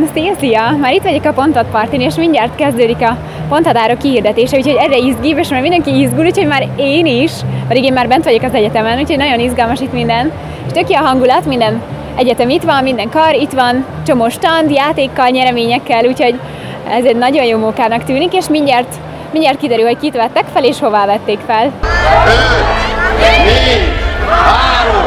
Na szia, szia! Már itt vagyok a Pontot partin, és mindjárt kezdődik a ponthatárok kihirdetése, úgyhogy erre izgív, és már mindenki izgul, úgyhogy már én is, pedig én már bent vagyok az egyetemen, úgyhogy nagyon izgalmas itt minden. És tök a hangulat, minden egyetem itt van, minden kar itt van, csomó stand, játékkal, nyereményekkel, úgyhogy ez egy nagyon jó mókának tűnik, és mindjárt, mindjárt kiderül, hogy kit vettek fel, és hová vették fel. 5, 4,